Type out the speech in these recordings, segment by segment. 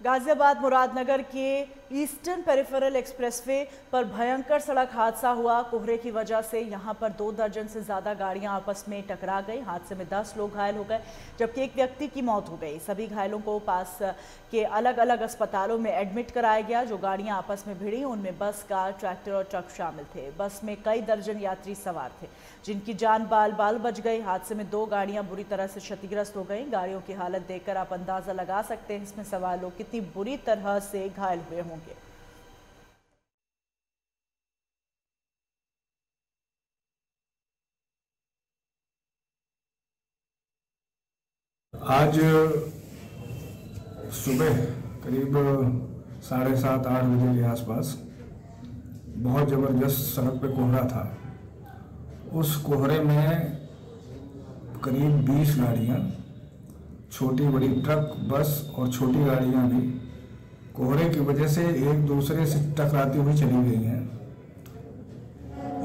गाजियाबाद मुरादनगर के eastern peripheral expressway पर भयंकर सड़क हादसा हुआ। कोहरे की वजह से यहाँ पर दो दर्जन से ज़्यादा गाड़ियाँ आपस में टकरा गई। हादसे में दस लोग घायल हो गए, जबकि एक व्यक्ति की मौत हो गई। सभी घायलों को पास के अलग अलग अस्पतालों में एडमिट कराया गया। जो गाड़ियाँ आपस में भिड़ी, उनमें बस, कार, ट्रैक्टर और ट्रक शामिल थे। बस में कई दर्जन यात्री सवार थे, जिनकी जान बाल बाल बच गई। हादसे में दो गाड़ियाँ बुरी तरह से क्षतिग्रस्त हो गई। गाड़ियों की हालत देखकर आप अंदाज़ा लगा सकते हैं, इसमें सवार लोग कितनी बुरी तरह से घायल हुए होंगे। आज सुबह करीब साढ़े सात, आठ बजे के आसपास बहुत ज़बरदस्त सड़क पे कोहरा था। उस कोहरे में करीब 20 गाड़ियाँ, छोटी बड़ी ट्रक, बस और छोटी गाड़ियाँ भी कोहरे की वजह से एक दूसरे से टकराती हुई चली गई हैं।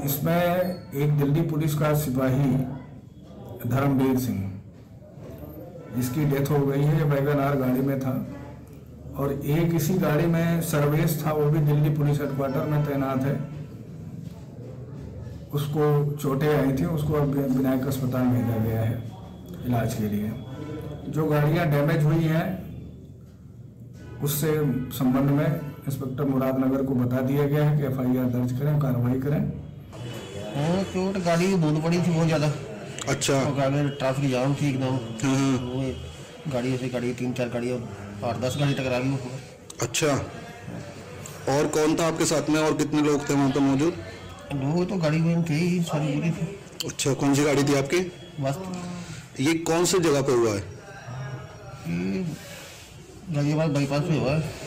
इसमें एक दिल्ली पुलिस का सिपाही धर्मवीर सिंह, जिसकी डेथ हो गई है, वैगन आर गाड़ी में था। और एक इसी गाड़ी में सर्वेश था, वो भी दिल्ली पुलिस हेडक्वार्टर में तैनात है। उसको चोटें आई थी, उसको अब विनायक अस्पताल भेजा गया है, इलाज के लिए। जो गाड़ियाँ डैमेज हुई हैं उससे संबंध में इंस्पेक्टर मुरादनगर को बता दिया गया है कि एफआईआर दर्ज करें कार्रवाई करें। हाँ चोट गाड़ी बहुत बड़ी थी बहुत ज़्यादा। अच्छा। और गाड़ी ट्रैफ़िक जाम थी एकदम। हाँ, हाँ, वो गाड़ी से गाड़ी तीन चार गाड़ी आठ दस गाड़ी टकरा गई अच्छा। और कौन था आपके साथ में और कितने लोग थे वहाँ पे मौजूद? लोग तो गाड़ी में थे ही सारी बुरी थी। अच्छा कौन सी गाड़ी थी आपकी? बस ये कौन सी जगह पे हुआ है? गाजियाबाद बाईपास पे हुआ है